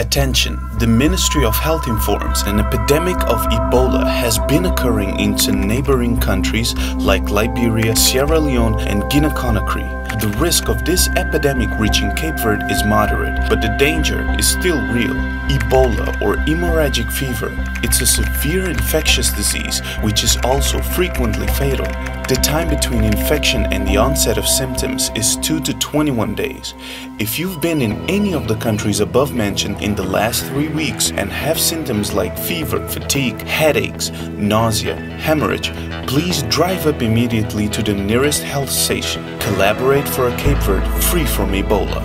Attention, the Ministry of Health informs an epidemic of Ebola has been occurring in some neighboring countries like Liberia, Sierra Leone, and Guinea Conakry. The risk of this epidemic reaching Cape Verde is moderate, but the danger is still real. Ebola or hemorrhagic fever, it's a severe infectious disease which is also frequently fatal. The time between infection and the onset of symptoms is 2 to 21 days. If you've been in any of the countries above mentioned in the last three weeks and have symptoms like fever, fatigue, headaches, nausea, hemorrhage, please drive up immediately to the nearest health station. Collaborate for a Cape Verde free from Ebola.